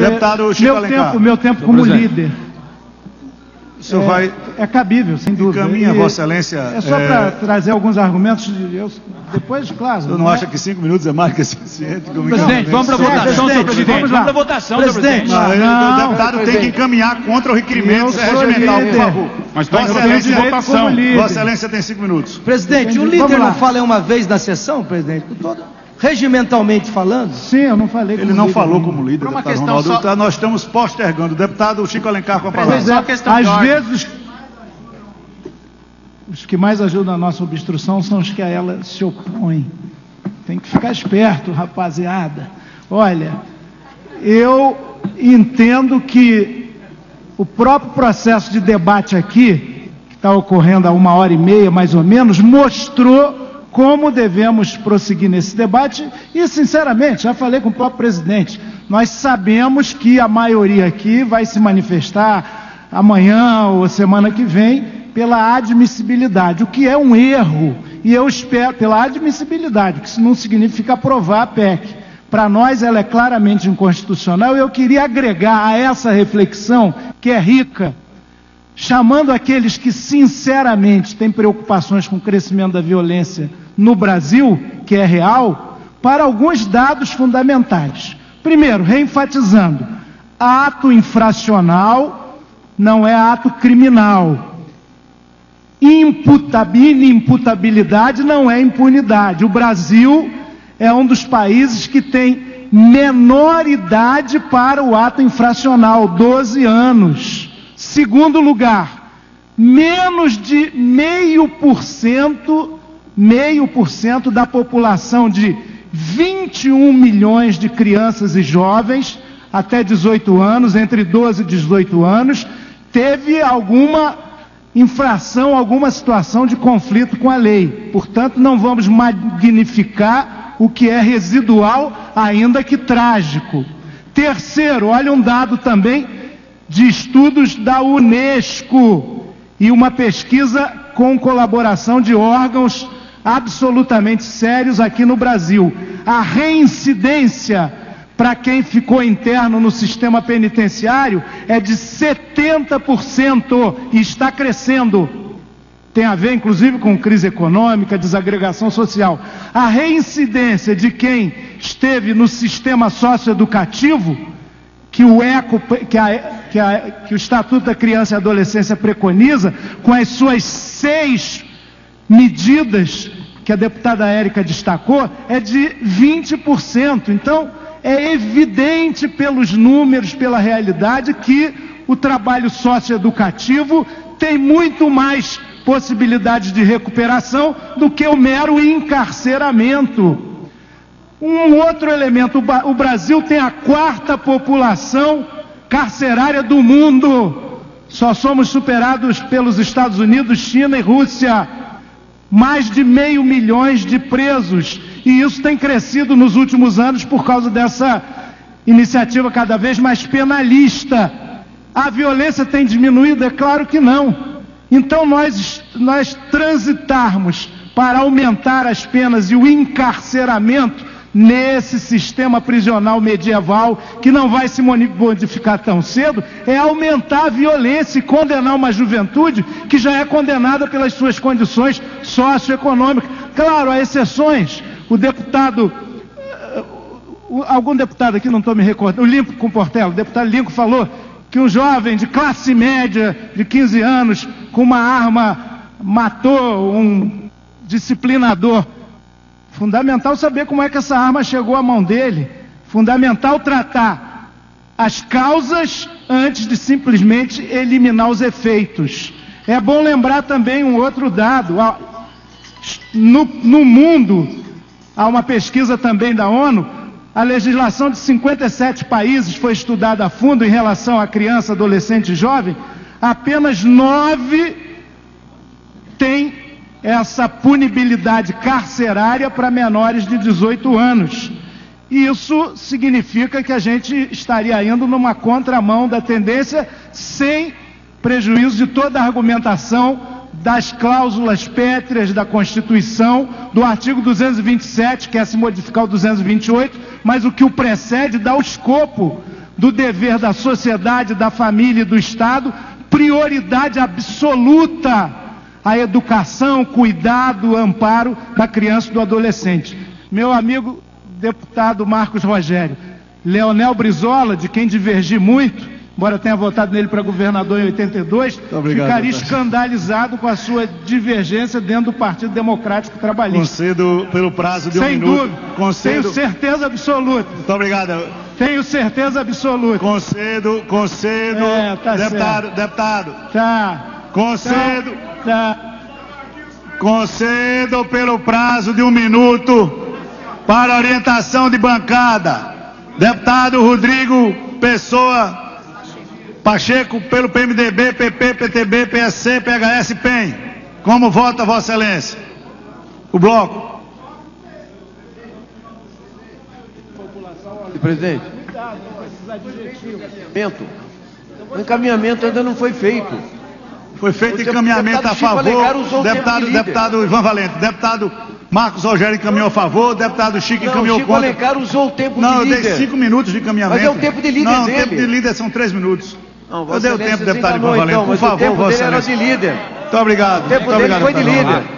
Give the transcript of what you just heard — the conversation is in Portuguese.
Deputado Chico meu Alencar. tempo, meu tempo como presidente. líder. O senhor é, vai. é cabível, sem dúvida. Encaminha, E Vossa Excelência, É só é, para trazer alguns argumentos. eu- depois, claro. O senhor não acha que cinco minutos é mais que suficiente? Como Presidente, vamos para a votação, senhor presidente, presidente. vamos para a votação, senhor Presidente. Não, Não, o deputado tem que encaminhar contra o requerimento regimental, por favor. Mas Vossa Excelência, votação. Vossa Excelência tem cinco minutos. Presidente, o líder não fala uma vez na sessão, presidente? Todo, regimentalmente falando? Sim, eu não falei Ele como não líder falou como líder, Por uma deputado questão Ronaldo. só- Nós estamos postergando. Deputado Chico Alencar com a palavra. Pois é, Só questão de às vezes, os que mais ajudam a nossa obstrução são os que a ela se opõem. Tem que ficar esperto, rapaziada. Olha, eu entendo que o próprio processo de debate aqui, que está ocorrendo há uma hora e meia mais ou menos, mostrou como devemos prosseguir nesse debate. E, sinceramente, já falei com o próprio presidente, nós sabemos que a maioria aqui vai se manifestar amanhã ou semana que vem pela admissibilidade, o que é um erro, e eu espero, pela admissibilidade, que isso não significa aprovar a PEC. Para nós ela é claramente inconstitucional, e eu queria agregar a essa reflexão, que é rica, chamando aqueles que sinceramente têm preocupações com o crescimento da violência no Brasil, que é real, para alguns dados fundamentais. Primeiro, reenfatizando, ato infracional não é ato criminal. Imputabil- Imputabilidade não é impunidade. O Brasil é um dos países que tem menor idade para o ato infracional, 12 anos. Segundo lugar, menos de meio por cento, meio por cento da população de 21 milhões de crianças e jovens até 18 anos, entre 12 e 18 anos, teve alguma infração, alguma situação de conflito com a lei. Portanto, não vamos magnificar o que é residual, ainda que trágico. Terceiro, olha um dado também de estudos da Unesco e uma pesquisa com colaboração de órgãos absolutamente sérios aqui no Brasil. A reincidência para quem ficou interno no sistema penitenciário é de 70% e está crescendo. Tem a ver, inclusive, com crise econômica, desagregação social. A reincidência de quem esteve no sistema socioeducativo, que o ECO, que, a- que a- que o Estatuto da Criança e Adolescência preconiza, com as suas seis medidas que a deputada Érica destacou, é de 20%. Então, é evidente pelos números, pela realidade, que o trabalho socioeducativo tem muito mais possibilidades de recuperação do que o mero encarceramento. Um outro elemento: o Brasil tem a quarta população carcerária do mundo. Só somos superados pelos Estados Unidos, China e Rússia. Mais de meio milhões de presos. E isso tem crescido nos últimos anos por causa dessa iniciativa cada vez mais penalista. A violência tem diminuído? É claro que não. Então, nós, nós transitarmos para aumentar as penas e o encarceramento nesse sistema prisional medieval, que não vai se modificar tão cedo, é aumentar a violência e condenar uma juventude que já é condenada pelas suas condições socioeconômicas. Claro, há exceções. O deputado o- algum deputado aqui, não estou me recordando, o Limpo com Portela, o deputado Lincoln falou que um jovem de classe média, de 15 anos, com uma arma, matou um disciplinador. Fundamental saber como é que essa arma chegou à mão dele. Fundamental tratar as causas antes de simplesmente eliminar os efeitos. É bom lembrar também um outro dado. No, no mundo, há uma pesquisa também da ONU, a legislação de 57 países foi estudada a fundo em relação à criança, adolescente e jovem, apenas nove tem essa punibilidade carcerária para menores de 18 anos. Isso significa que a gente estaria indo numa contramão da tendência, sem prejuízo de toda a argumentação das cláusulas pétreas da Constituição, do artigo 227, quer se modificar o 228, mas o que o precede dá o escopo do dever da sociedade, da família e do Estado, prioridade absoluta à educação, cuidado, amparo da criança e do adolescente. Meu amigo deputado Marcos Rogério, Leonel Brizola, de quem divergi muito, embora tenha votado nele para governador em 82, obrigado, ficaria deputado. escandalizado com a sua divergência dentro do Partido Democrático Trabalhista. Concedo pelo prazo de um Sem minuto. dúvida. Concedo. Tenho certeza absoluta. Muito obrigado. Tenho certeza absoluta. Concedo, concedo. É, tá deputado, certo. deputado. Tá. Concedo, Tá. concedo pelo prazo de um minuto para orientação de bancada. Deputado Rodrigo Pessoa Pacheco, pelo PMDB, PP, PTB, PSC, PHS, PEN. Como vota Vossa Excelência? O bloco. Presidente. O encaminhamento ainda não foi feito. Foi feito O encaminhamento a favor. O Deputado, deputado Ivan Valente, deputado Marcos Rogério encaminhou a favor, deputado Chico Não, encaminhou Chico contra. Alencar usou o tempo Não, eu de dei líder. cinco minutos de encaminhamento. Mas é o tempo de líder Não, o dele. tempo de líder são três minutos. Não, eu dei o tempo, Excelência deputado Valente, então, por favor, Vossa dele era Excelência. de líder. Muito obrigado. O tempo muito dele obrigado, foi de líder.